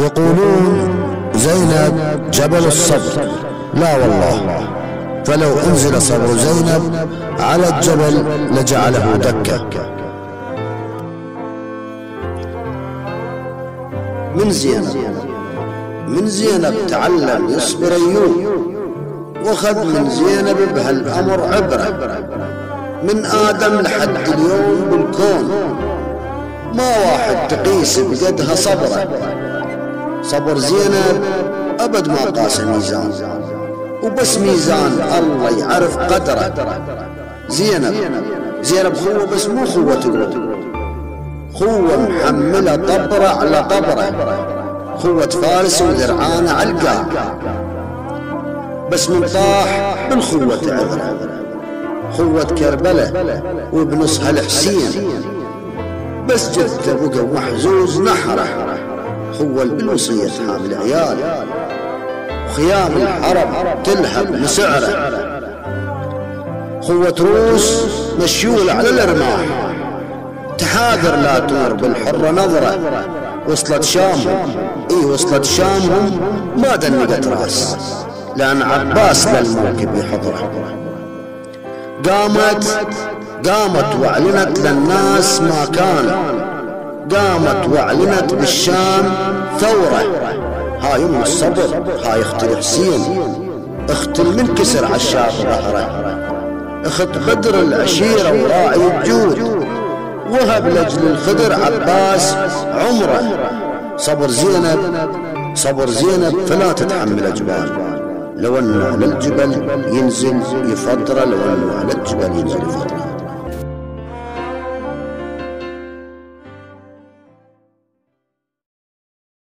يقولون زينب جبل الصبر. لا والله. فلو أنزل صبر زينب على الجبل لجعله دكه من زينب؟ من زينب تعلم يصبر أيوب. وخذ من زينب بهالأمر عبرة. من آدم لحد اليوم بالكون. ما واحد تقيس بقدها صبرة. صبر زينب أبد ما قاس ميزان. وبس ميزان الله يعرف قدره. زينب زينب خوة بس مو خوة الوضوء خوة محملة طبرة على طبرة. خوة فارس وذرعانة علقة. بس من طاح بالخوة عذرة. خوة كربلة وبنصها الحسين. بس جثة بقى محزوز نحرة. خوة بالوصية حامل عيال وخيام الحرم تلهب لسعره. خوة روس مشيول على الأرماح. تحاذر لا تمر بالحرة نظرة. وصلت شامهم. إي وصلت شامهم. ما دنقت راس. لأن عباس للموكب يحضره قامت قامت وأعلنت للناس ما كان. قامت وأعلنت بالشام ثورة. هاي أم الصبر هاي اخت الحسين. أخت المنكسر عشاق ظهره. أخت بدر العشيرة وراعي الجود. وهب لجل الخدر عباس عمره. صبر زينب صبر زينب فلا تتحمل جبال لو أنه على الجبل ينزل يفطره لو أنه على الجبل ينزل يفطره